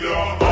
Yeah.